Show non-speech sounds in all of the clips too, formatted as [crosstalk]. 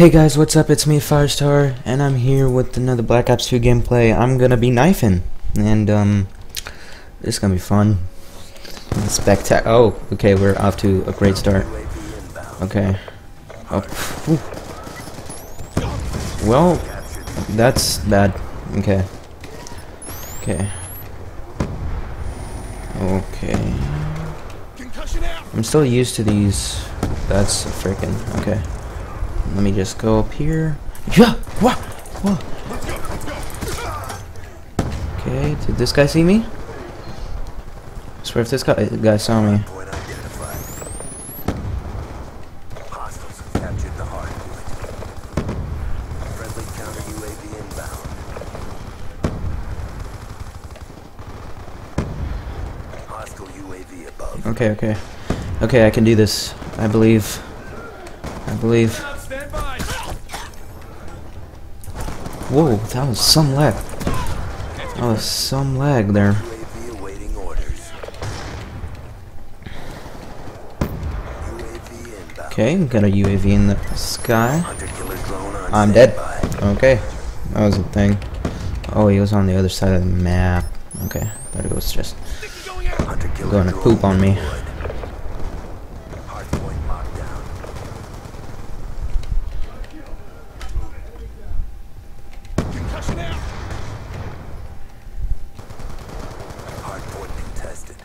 Hey guys, what's up? It's me, Firestar, and I'm here with another Black Ops 2 gameplay. I'm gonna be knifing, and um, it's gonna be fun. Spectac. Oh, okay, we're off to a great start. Okay. Oh. Well, that's bad. Okay. Okay. Okay. I'm still used to these. That's freaking okay. Let me just go up here. Yeah. What? What? Okay. Did this guy see me? I swear if this guy guy saw me. Point identified. Hostiles have captured the hard point. Friendly counter UAV inbound. Hostile UAV above. Okay. Okay. Okay. I can do this. I believe. I believe. Whoa, that was some lag. That was some lag there. Okay, got a UAV in the sky. I'm dead. Okay, that was a thing. Oh, he was on the other side of the map. Okay, thought it was just going to poop on me. deployed. Hard point locked down. Hard point contested.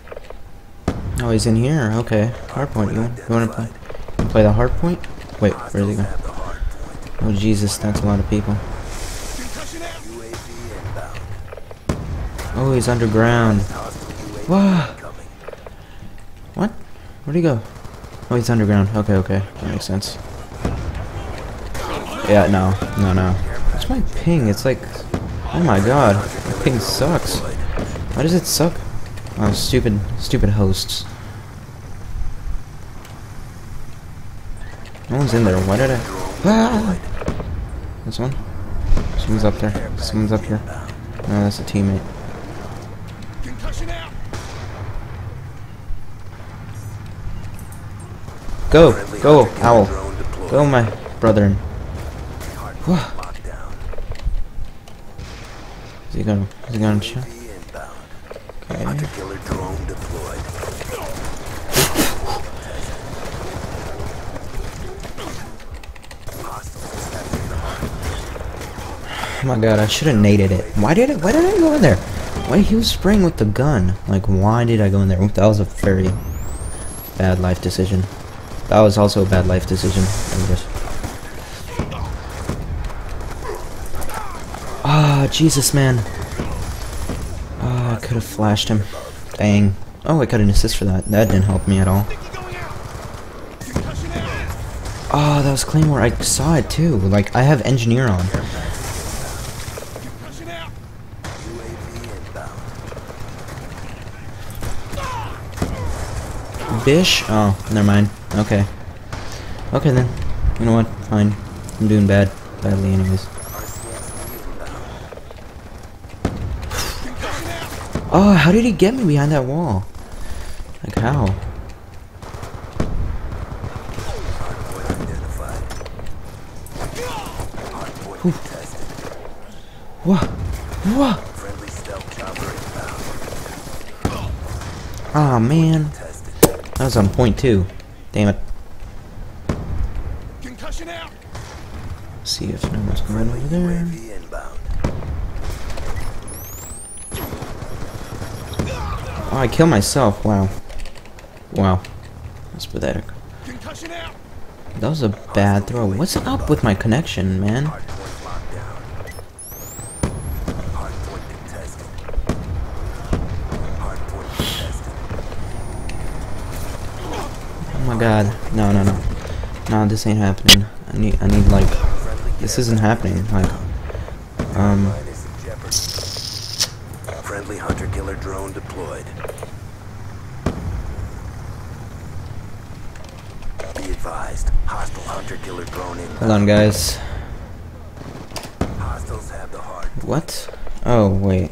Oh, he's in here. Okay, hardpoint. You, you want to play? Play the hardpoint? Wait, where's he going? Oh Jesus, that's a lot of people. Oh, he's underground. Wow. What? Where'd he go? Oh, he's underground. Okay, okay, that makes sense. Yeah, no, no, no. What's my ping? It's like, oh my god, my ping sucks. Why does it suck? Oh, stupid, stupid hosts. No one's in there. Why did I? Ah! This one? Someone's up there. Someone's up here. No, that's a teammate. Go, go, owl. Go, my brethren. Is he gonna? Is he gonna chill? Okay. Hunter killer drone deployed. Hostiles have captured the hard Oh my god, I should have naded it. Why did it? Why did I go in there? Why he was spraying with the gun? Like, why did I go in there? That was a very bad life decision. That was also a bad life decision. Guess. Ah, Jesus, man. Ah, I could have flashed him. Dang. Oh, I got an assist for that. That didn't help me at all. Oh, that was Claymore. I saw it too. Like, I have Engineer on. UAV inbound. Bish? Oh, never mind. Okay. Okay then. You know what? Fine. I'm doing bad. Badly anyways. Oh, how did he get me behind that wall? Like how? Hardpoint identified. Hardpoint contested. What? What? Friendly stealth chopper inbound. Ah man. That was on point too. Damn it. See if no one's going over there. Oh, I killed myself. Wow. Wow. That's pathetic. That was a bad throw. What's up with my connection, man? My god. No, no, no. No, this ain't happening. I need, I need like, this isn't happening. Like, um, Line is in jeopardy. Friendly hunter killer drone deployed. Be advised, hostile hunter killer drone hold on, guys. Hostiles have the hard. What? Oh, wait.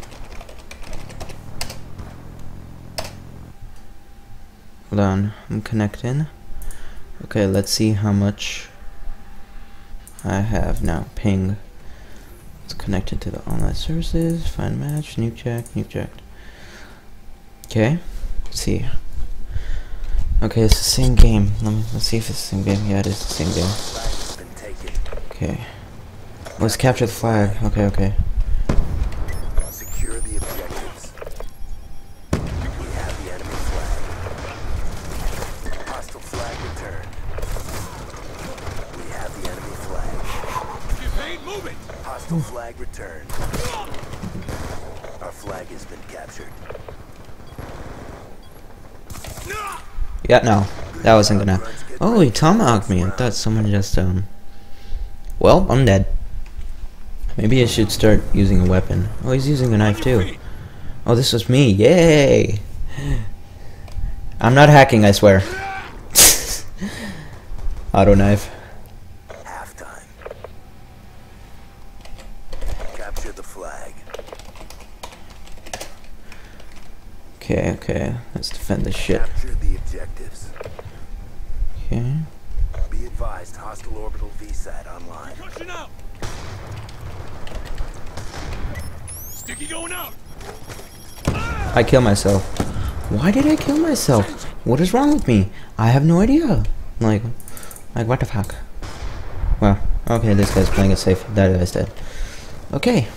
Hold on, I'm connecting. Okay, let's see how much I have now ping. It's connected to the online services. Find match. New check. New checked. Okay. Let's see. Okay, it's the same game. Let me let's see if it's the same game. Yeah, it is the same game. Flag has been taken. Okay. Let's capture the flag. Okay, okay. Yeah, no. That wasn't gonna. Oh, he tomahawked me. I thought someone just, um. Well, I'm dead. Maybe I should start using a weapon. Oh, he's using a knife too. Oh, this was me. Yay! I'm not hacking, I swear. [laughs] Auto knife. Capture the flag. Okay, okay. Let's defend this shit. Capture the objectives. Okay. Be advised, hostile orbital VSAT online. Concussion out! Sticky going out! I kill myself. Why did I kill myself? What is wrong with me? I have no idea. Like, like what the fuck? Well, okay, this guy's playing it safe. That guy's dead. Okay.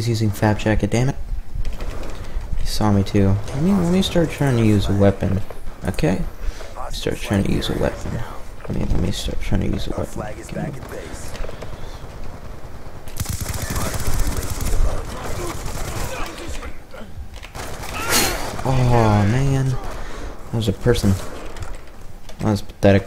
He's using Flak Jacket. Damn it. He saw me too. Let me let me start trying to use a weapon. Okay. Start trying to use a weapon. Let me let me start trying to use a weapon. flag is Give me- back at base. Oh man, that was a person. That was pathetic.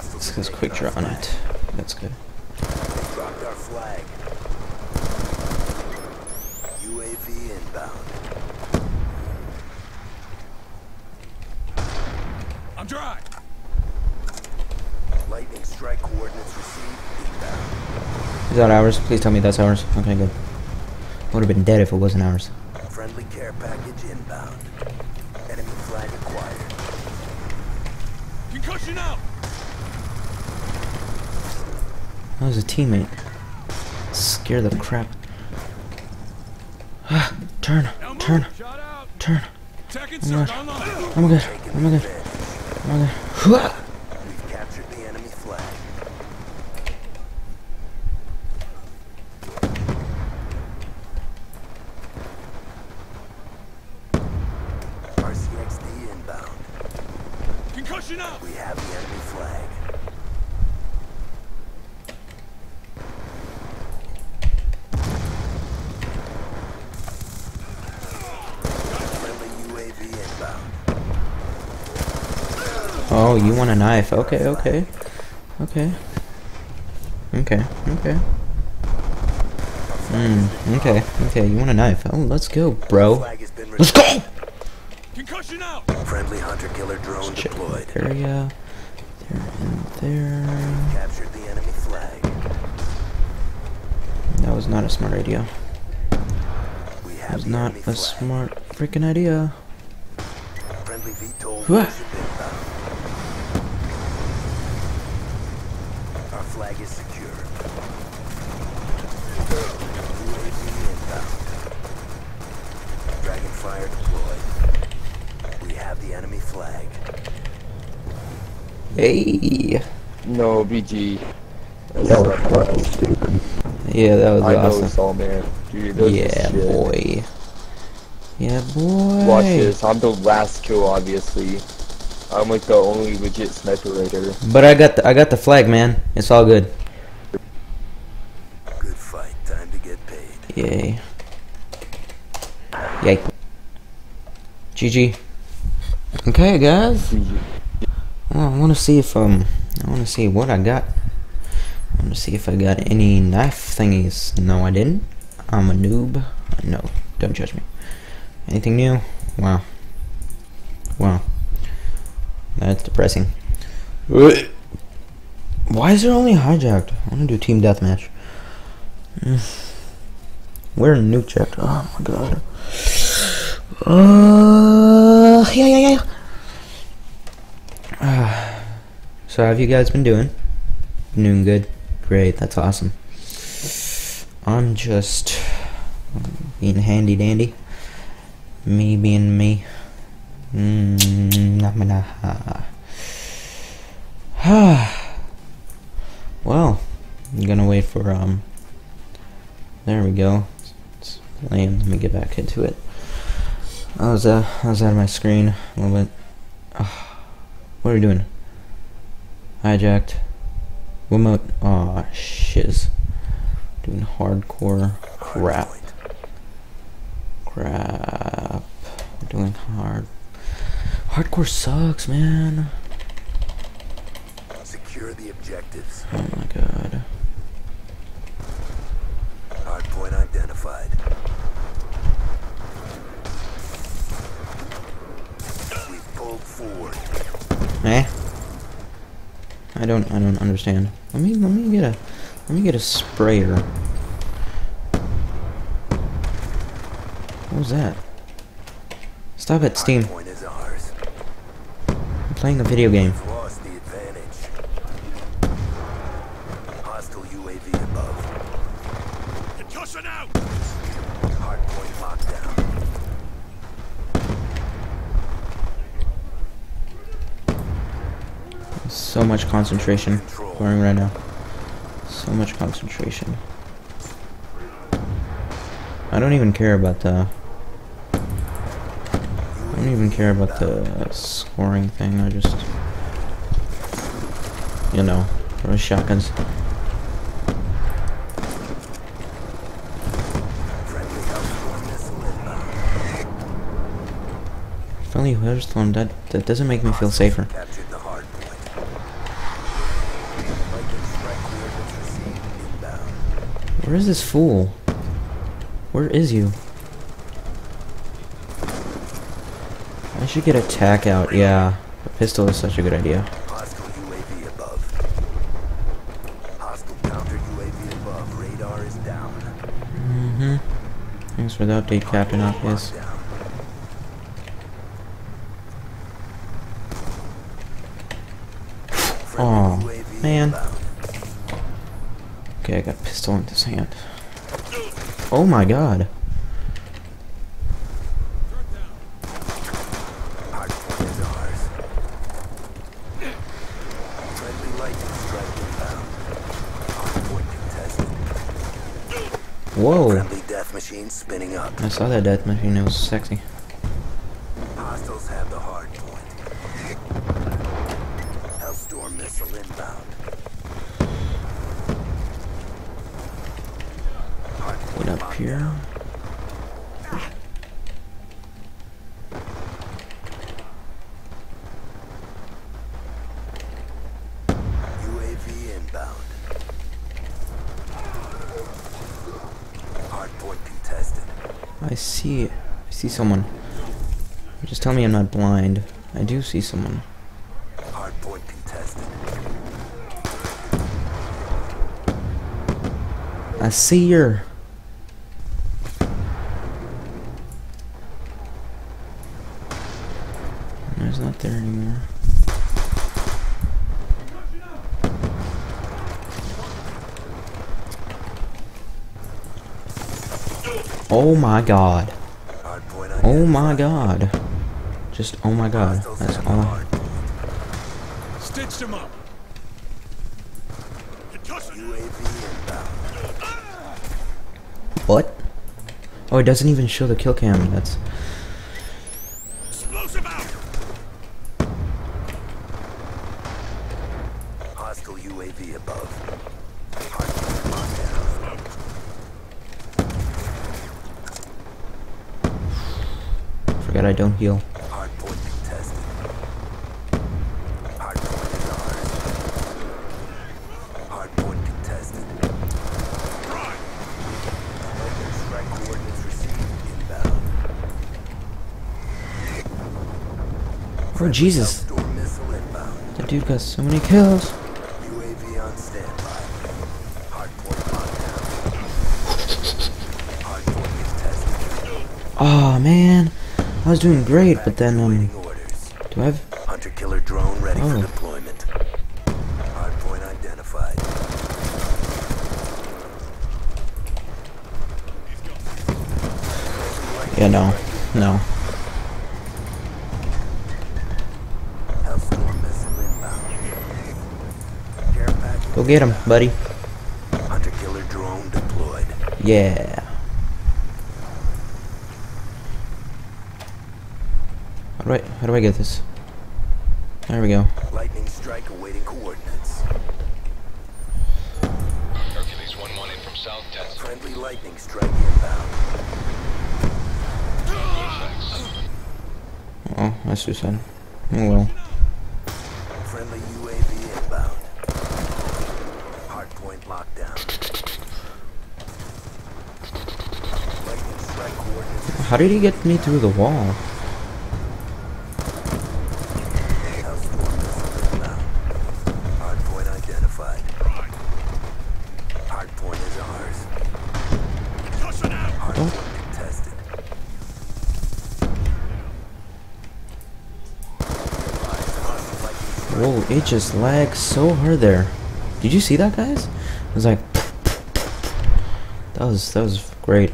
Hostiles Let's have just taken quick draw on it. That's good. They dropped our flag. UAV inbound. I'm dry! Lightning strike coordinates received. Inbound. Is that ours? Please tell me that's ours. Okay, good. Would have been dead if it wasn't ours. Friendly care package inbound. Enemy flag acquired. Concussion out! That was a teammate. Scare the crap. Ah, turn, turn, turn. Second Oh my circle God. online! Oh my god, Taking oh my god, advantage. oh my god. Hua! We've captured the enemy flag. RCXD inbound. Concussion out! We have the enemy flag. Friendly UAV inbound. Oh, you want a knife? Okay, okay, okay, okay, okay. Hmm. Okay. Okay. You want a knife? Oh, let's go, bro. Flag has been Let's go. Concussion out! Friendly hunter-killer drone Check deployed. area. There and there. Captured the enemy flag. That was not a smart idea. We That was not a flag. smart freaking idea. Friendly VTOL Hey. No, BG. That's fucking stupid. Yeah, that was I know awesome. it's all man. Dude, Yeah, boy. Yeah, boy. Watch this. I'm the last kill, obviously. I'm like the only legit sniper writer. But I got the I got the flag, man. It's all good. Good fight. Time to get paid. Yay. Yay. GG. Okay, guys. Well, I want to see if um, I want to see what I got. I want to see if I got any knife thingies. No, I didn't. I'm a noob. No, don't judge me. Anything new? Wow. Wow. That's depressing. Why is there only hijacked? I want to do team deathmatch. [sighs] We're in nuke checked. Oh my god. Uh, yeah, yeah, yeah. [sighs] So, how have you guys been doing? Doing good? Great, that's awesome. I'm just being handy dandy. Me being me. Mm, I'm gonna. [sighs] well, I'm gonna wait for um. There we go. It's lame. Let me get back into it. I was uh, I was out of my screen a little bit. [sighs] what are we doing? Hijacked. Remote. Aw, oh, shiz. Doing hardcore crap. Crap. We're Doing hard. Hardcore sucks, man. Secure the objectives. Oh my god. Hardpoint identified. We've pulled forward. Eh? I don't I don't understand. Let me let me get a let me get a sprayer. What was that? Stop it, Steam. Hardpoint is ours. I'm playing a video game. So much concentration going right now. So much concentration. I don't even care about the. I don't even care about the scoring thing. I just, you know, those shotguns. Friendly Hearthstone. That that doesn't make me feel safer. Where is this fool? Where is you? I should get a tack out. Yeah, a pistol is such a good idea. Mm-hmm. Thanks for the update, Captain Obvious. Aw, man. Okay, I got a pistol in this hand. Oh my god. Hardpoint is ours. Friendly lightning strike inbound. Hardpoint contested. Whoa. Friendly death machine spinning up. I saw that death machine. It was sexy. Hostiles have the hard point. Hellstorm missile inbound. Hardpoint Get up locked here. down. UAV inbound. Hardpoint contested. I see. I see someone. Just tell me I'm not blind. I do see someone. Hardpoint contested. I see her. There's not there anymore. Oh my god. Oh my god. Just oh my god. That's all I. Stitched him up. Concussion. UAV inbound. What? Oh, it doesn't even show the kill cam. That's Explosive out. Hostile UAV above. Hardpoint locked down. forgot I don't heal. Hardpoint contested. Hardpoint is ours. Hardpoint contested. Lightning strike coordinates received inbound. Oh Jesus. That dude got so many kills. I was doing great, but then um, do I have? Hunter killer drone ready Oh. for deployment. Hardpoint identified. Yeah, no, no. Hellstorm missile inbound. Care package. Go get him, buddy. Hunter killer drone deployed. Yeah. How do I? How do I get this? There we go. Lightning strike awaiting coordinates. Hercules 1-1 in from South Texas. Friendly lightning strike inbound. Oh, that's too sad. Oh well. Friendly UAV inbound. Hardpoint lockdown. Lightning strike coordinates. How did he get me through the wall? Just lags so hard there. Did you see that, guys? It was like that was that was great.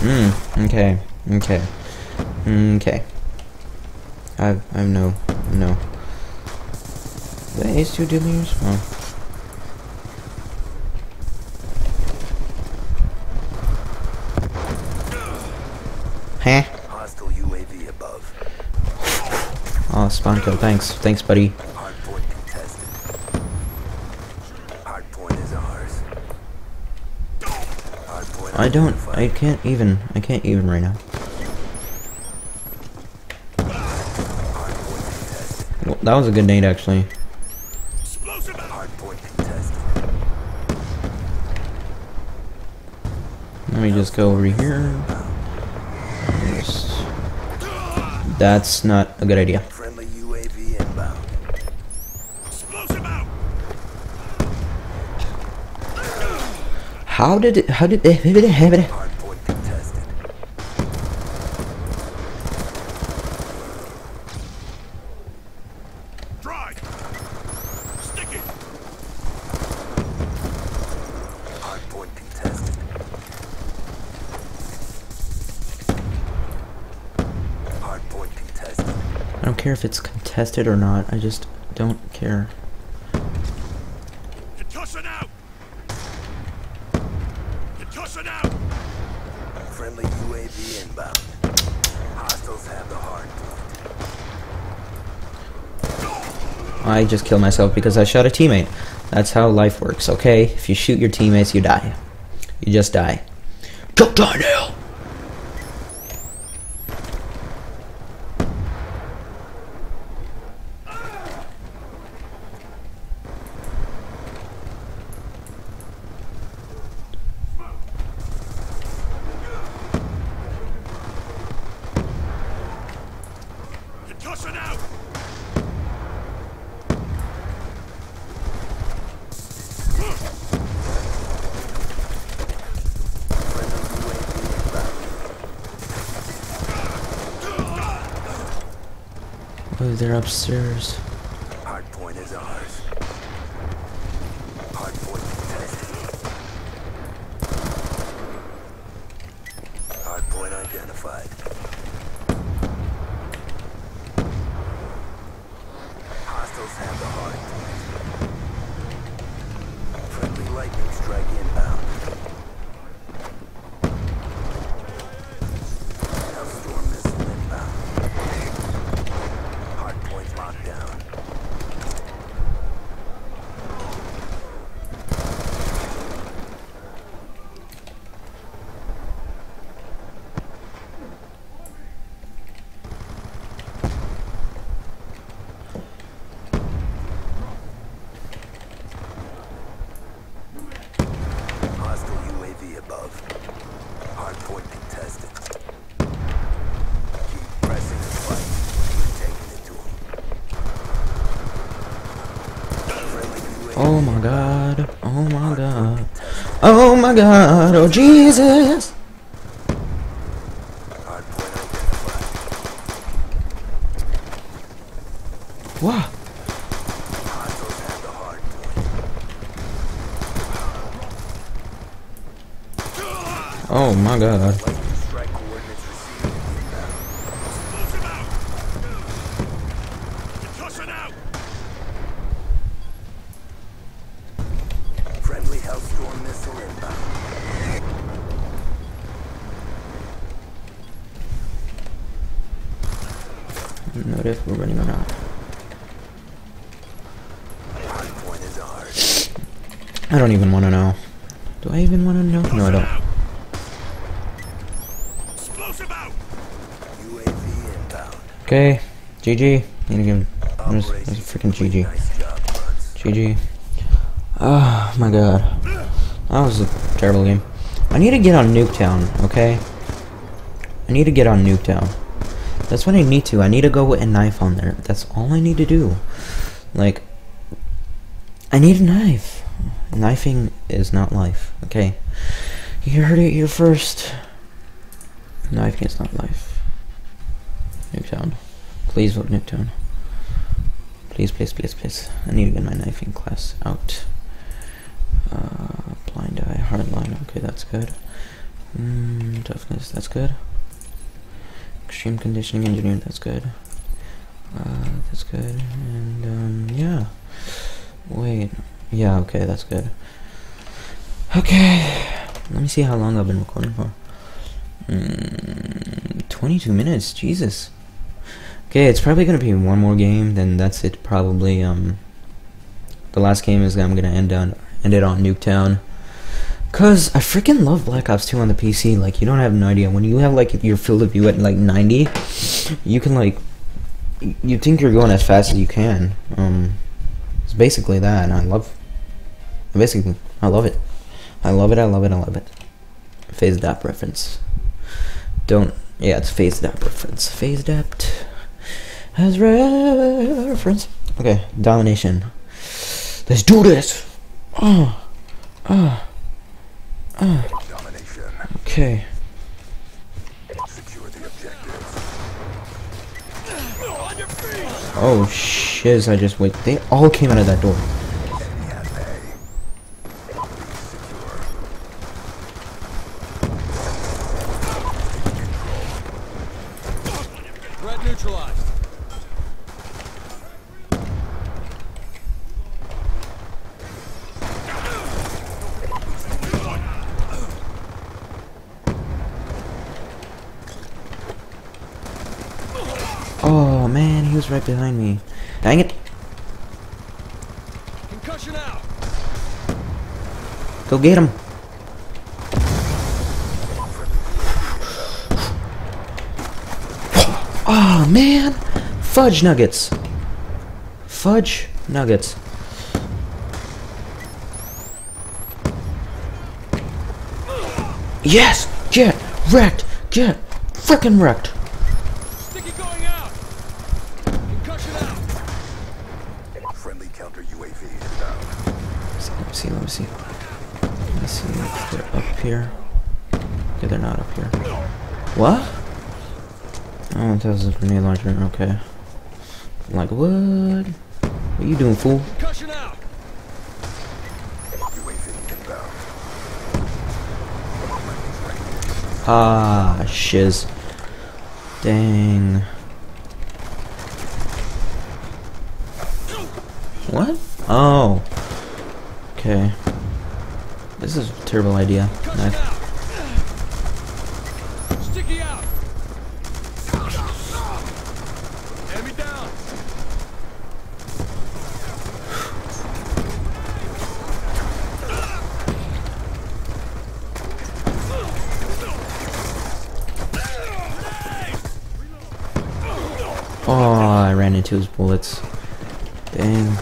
Hmm. Okay. Okay. Okay. I've I've no no. The Ace two dealers? Oh. Huh? Hostile UAV above. Oh, spawn kill. Thanks. Thanks, buddy. I don't. I can't even. I can't even right now. Well, that was a good nade, actually. Let me just go over here. That's not a good idea. Friendly UAV inbound. Explosive out! How did it? How did they? Dry! Sticky! Hardpoint contested. I don't care if it's contested or not. I just don't care. I just killed myself because I shot a teammate. That's how life works, okay? If you shoot your teammates, you die. You just die. Concussion out! Friendly UAV inbound. Oh, they're upstairs. Hardpoint is ours. Hardpoint contested. Hardpoint identified. Hostiles have the hardpoint. Friendly lightning strike inbound. Hellstorm missile inbound. Hardpoint lockdown. my god. Oh my god. Oh my god. Oh Jesus. Hardpoint identified. What? Hostiles have the hardpoint. Oh my god. Lightning strike coordinates received. Inbound. Explosive out! Concussion out! Friendly Hellstorm missile inbound. Not if we're running or not. Hardpoint is ours. I don't even want to know. Do I even want to know? No, I don't. Out! Explosive out! UAV inbound. Okay, GG. Need to give. There's, there's a freaking GG. Nice job, Buds. GG. Oh ah, my god. That was a terrible game. I need to get on Nuketown, okay? I need to get on Nuketown. That's what I need to. I need to go with a knife on there. That's all I need to do. Like, I need a knife. Knifing is not life, okay? You heard it here first. Knifing is not life. Nuketown. Please vote Nuketown. Please, please, please, please. I need to get my knifing class out. Uh, blind eye, hardline. Okay, that's good. Mm, toughness, that's good. Extreme conditioning engineer, that's good. Uh, that's good. And, um, yeah. Wait. Yeah, okay, that's good. Okay. Let me see how long I've been recording for. Mm, 22 minutes, Jesus. Okay, it's probably gonna be one more game, then that's it. Probably. Um, the last game is I'm gonna end on end it on Nuketown. Cause I freaking love Black Ops 2 on the PC. Like you don't have no idea when you have like your field of view at like 90, you can like you think you're going as fast as you can. Um, it's basically that, and I love. Basically, I love it. I love it. I love it. I love it. Phase adapt reference. Don't. Yeah, it's phase adapt reference. Phase adapt as reference. Okay, domination. Let's do this. Ah, ah, ah. Oh, oh, oh. Domination. Okay. Secure the objectives. On your feet! Oh shiz! I just wait. They all came out of that door. Enemy has A. Secure. Threat neutralized. Oh man, he was right behind me. Dang it! Concussion out. Go get him. Oh man, fudge nuggets. Fudge nuggets. Yes, get wrecked, get frickin' wrecked. Sticky going out. Concussion out. Friendly counter UAV inbound. Let me see, let me see. Let me see if they're up here. Okay, they're not up here. What? Oh, that was a grenade launcher, okay. I'm like, what? What you doing, fool? Concussion out. UAV inbound. Ah, shiz. Dang. What? Oh. Okay. This is a terrible idea. Knife. out. Sticky out. Enemy down. Oh, His bullets. Dang.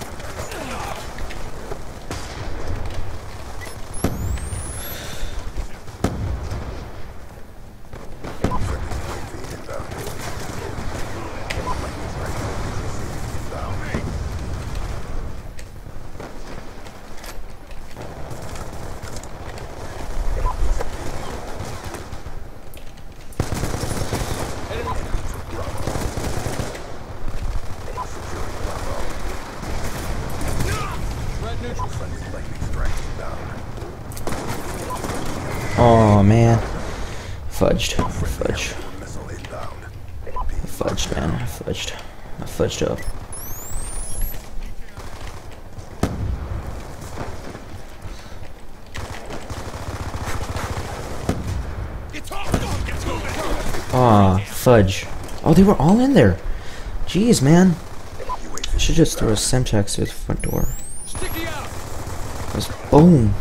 UAV inbound. Oh man. Fudged. Fudged. Fudged, man. I fudged. I fudged up. Moving. Aw, fudge. Oh, they were all in there. Jeez, man. I should just throw a Semtex through the front door. Just boom.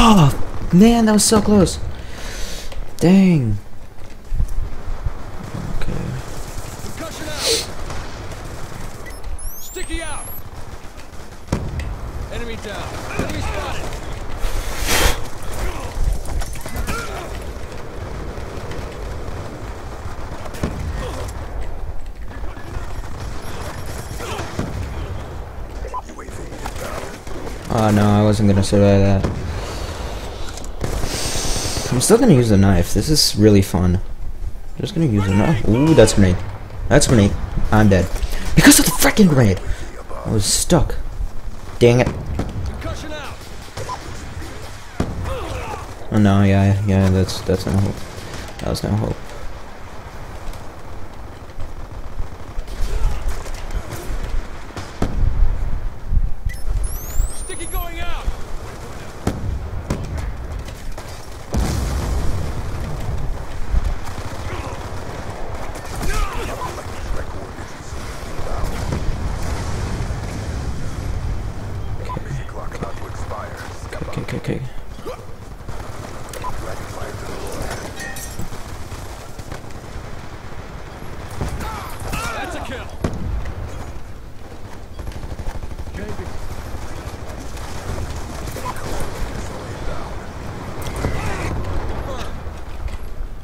Oh, man, that was so close. Dang. Okay. Concussion out. Sticky out. Enemy down. Enemy spotted. Oh no, I wasn't gonna survive that. I'm still gonna use the knife. This is really fun. I'm just gonna use a knife. Ooh, that's grenade. That's grenade. I'm dead. Because of the freaking grenade! I was stuck. Dang it. Oh no, yeah, yeah, that's that's no hope. That was no hope. Sticky going out. Clock about to expire. Okay, okay, okay. That's a kill.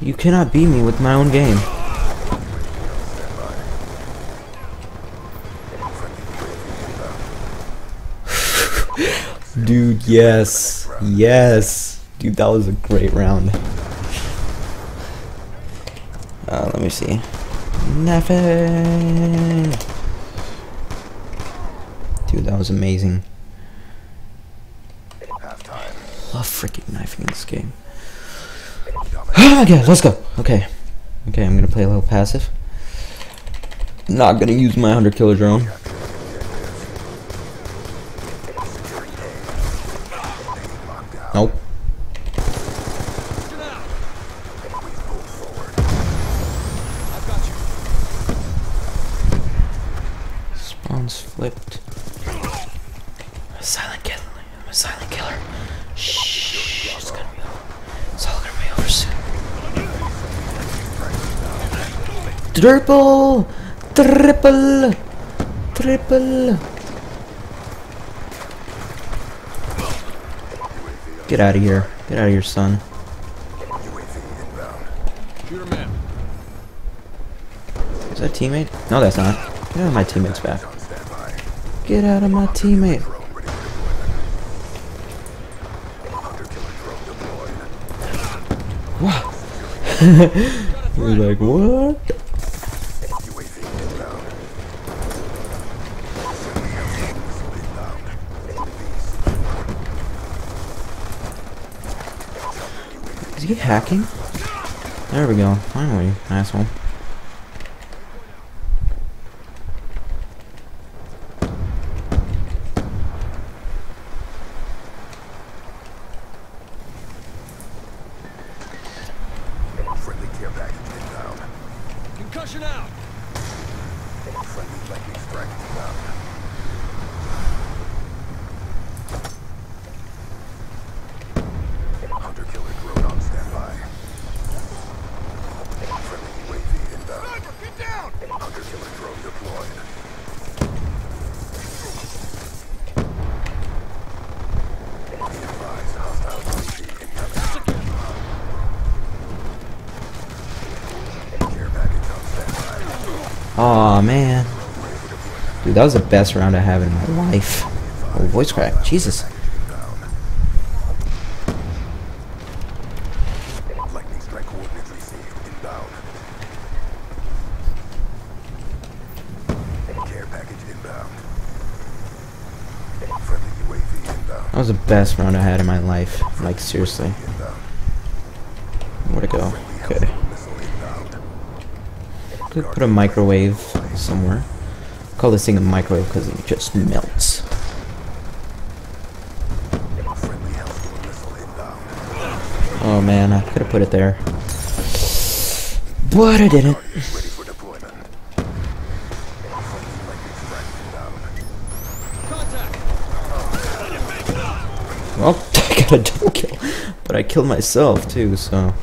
You cannot beat me with my own game. [laughs] Dude, yes. Yes. Dude, that was a great round. Uh, let me see. Nothing. Dude, that was amazing. Love freaking knifing in this game. God, let's go. Okay. Okay, I'm gonna play a little passive. Not gonna use my 100 killer drone. Nope. Concussion out. I've got you. Spawns flipped. I'm a silent killer. I'm a silent killer. Shh. It's gonna be over. It's all gonna be over soon. Triple! Triple! Triple! Get out of here. Get out of here, son. Is that teammate? No, that's not. Get out of my teammate's back. Get out of my teammate. [laughs] Wow. You're like, what? He hacking? There we go. Finally, asshole. Friendly care package inbound. Concussion out. Friendly lightning strike inbound. Hunter killer drone on standby. Friendly UAV inbound. get down! Hunter killer drone deployed. Be advised, hostile UAV incoming. Care package on standby. Aw, man. Dude, that was the best round I have in my life. Oh, voice crack. Jesus. That was the best round I had in my life. Like, seriously. Where'd it go? Okay. Could put a microwave somewhere. Call this thing a microwave because it just melts. Oh man, I could have put it there. But I didn't. Well, [laughs] I got a double kill. But I killed myself too, so.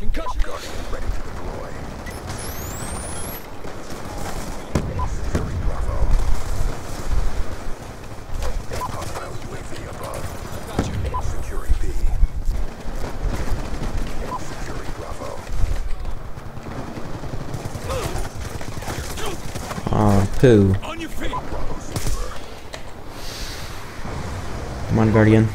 Concussion out. Ready to deploy. Securing Bravo. Hostile UAV above. Got you. Securing B. Securing Bravo. Oh, poo. Come on, Guardian.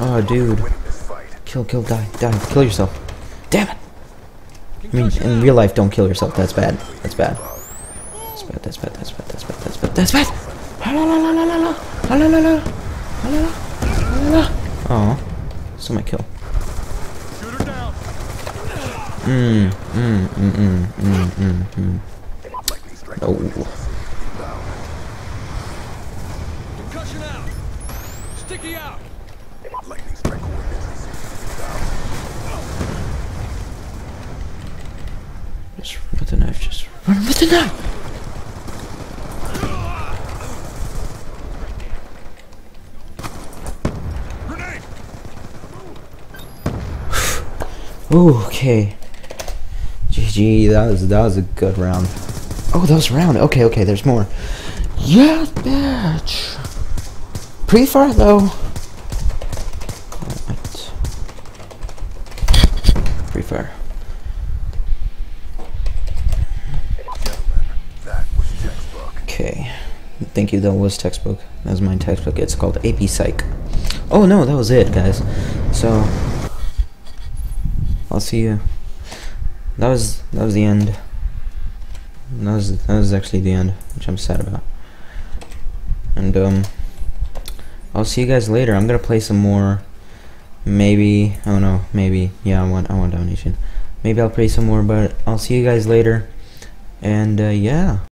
Oh, dude. Kill, kill, die, die. Kill yourself. Damn it. I mean, in real life, don't kill yourself. That's bad. That's bad. That's bad, that's bad, that's bad, that's bad, that's bad, that's bad. La la la la la la la. La la la la. La la la. La la. Oh. Still my kill. Shoot her down. Mmm, mmm, mmm, mmm, mmm, mmm, mmm. Lightning strike. Oh. Concussion out. Sticky out. Lightning strike coordinates. Just run with the knife, just run with the knife. Grenade. Ooh, okay. GG, that was that was a good round. Oh, that was round. Okay, okay, there's more. Yeah, bitch. Pretty far though. Alright. Pretty far. Okay. Thank you. That was textbook. That was my textbook. It's called AP Psych. Oh no, that was it, guys. So I'll see you. That was that was the end. That was that was actually the end, which I'm sad about. And um, I'll see you guys later. I'm gonna play some more. Maybe I don't know. Maybe yeah. I want I want donation. Maybe I'll play some more, but I'll see you guys later. And uh, yeah.